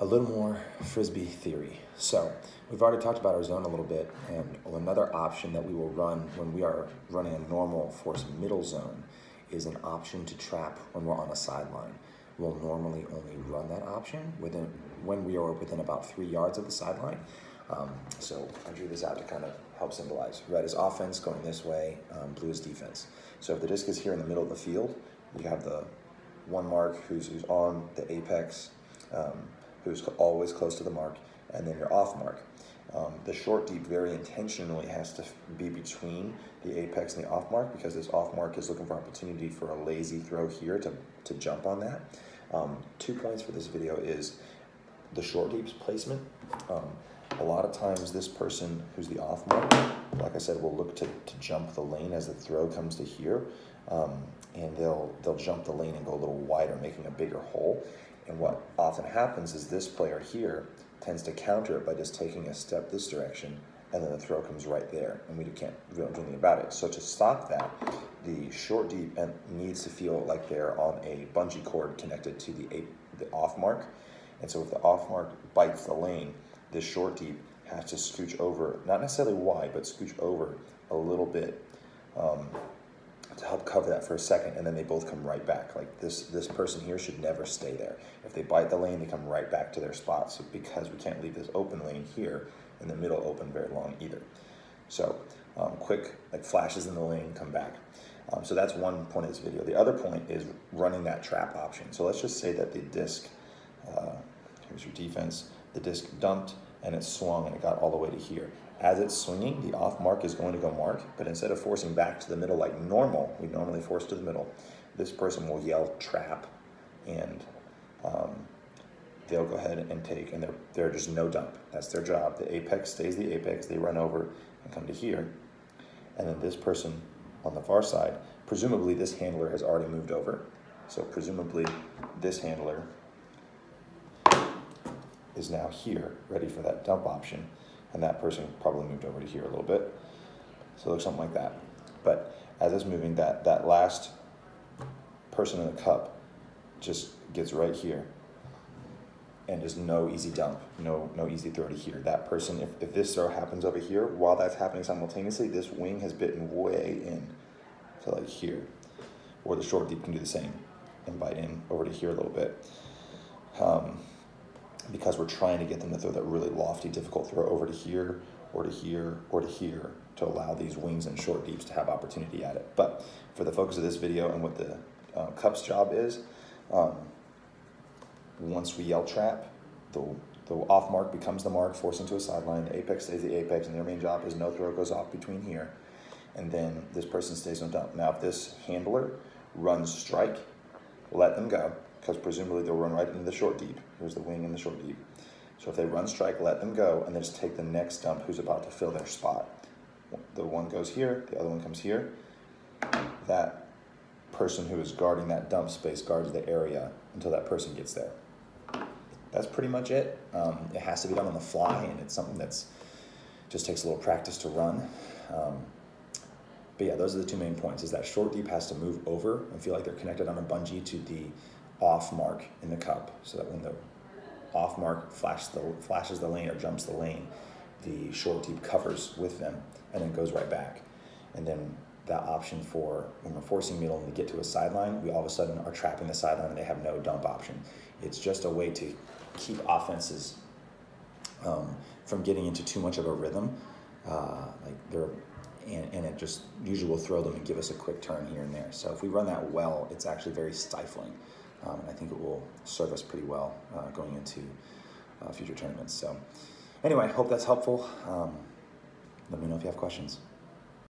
a little more frisbee theory. So we've already talked about our zone a little bit, and another option that we will run when we are running a normal force middle zone is an option to trap when we're on a sideline. We'll normally only run that option within when we are within about three yards of the sideline. Um, so I drew this out to kind of help symbolize. Red is offense going this way, um, blue is defense. So if the disc is here in the middle of the field, you have the one mark who's, who's on the apex, um, who's always close to the mark, and then your off mark. Um, the short deep very intentionally has to be between the apex and the off mark because this off mark is looking for opportunity for a lazy throw here to, to jump on that. Um, two points for this video is the short deep's placement. Um, a lot of times this person who's the off mark, like I said, will look to, to jump the lane as the throw comes to here. Um, and they'll, they'll jump the lane and go a little wider, making a bigger hole. And what often happens is this player here tends to counter it by just taking a step this direction and then the throw comes right there and we can't we don't do anything about it. So to stop that, the short deep needs to feel like they're on a bungee cord connected to the, the off mark. And so if the off mark bites the lane, this short deep has to scooch over, not necessarily wide, but scooch over a little bit um, to help cover that for a second, and then they both come right back. Like this, this person here should never stay there. If they bite the lane, they come right back to their spot. So because we can't leave this open lane here in the middle open very long either. So um, quick, like flashes in the lane, come back. Um, so that's one point of this video. The other point is running that trap option. So let's just say that the disc, uh, here's your defense, the disc dumped and it swung and it got all the way to here. As it's swinging, the off mark is going to go mark, but instead of forcing back to the middle like normal, we normally force to the middle, this person will yell trap and um, they'll go ahead and take, and they're, they're just no dump. That's their job. The apex stays the apex, they run over and come to here. And then this person on the far side, presumably this handler has already moved over. So presumably this handler is now here, ready for that dump option. And that person probably moved over to here a little bit. So it looks something like that. But as it's moving, that, that last person in the cup just gets right here and there's no easy dump, no no easy throw to here. That person, if, if this throw happens over here, while that's happening simultaneously, this wing has bitten way in to like here. Or the short deep can do the same and bite in over to here a little bit. Um, because we're trying to get them to throw that really lofty, difficult throw over to here, or to here, or to here, to allow these wings and short deeps to have opportunity at it. But for the focus of this video and what the uh, cup's job is, um, once we yell trap, the, the off mark becomes the mark, forcing to a sideline, the apex stays the apex, and their main job is no throw goes off between here, and then this person stays on dump. Now if this handler runs strike, let them go, because presumably they'll run right into the short deep. Here's the wing and the short deep. So if they run strike, let them go, and then just take the next dump who's about to fill their spot. The one goes here, the other one comes here. That person who is guarding that dump space guards the area until that person gets there. That's pretty much it. Um, it has to be done on the fly, and it's something that's just takes a little practice to run. Um, but yeah, those are the two main points, is that short deep has to move over and feel like they're connected on a bungee to the off mark in the cup so that when the off mark flashes the, flashes the lane or jumps the lane, the short deep covers with them and then goes right back. And then that option for when we're forcing middle to get to a sideline, we all of a sudden are trapping the sideline and they have no dump option. It's just a way to keep offenses um, from getting into too much of a rhythm. Uh, like they're and, and, it just usually will throw them and give us a quick turn here and there. So if we run that well, it's actually very stifling. Um, and I think it will serve us pretty well uh, going into uh, future tournaments. So anyway, hope that's helpful. Um, let me know if you have questions.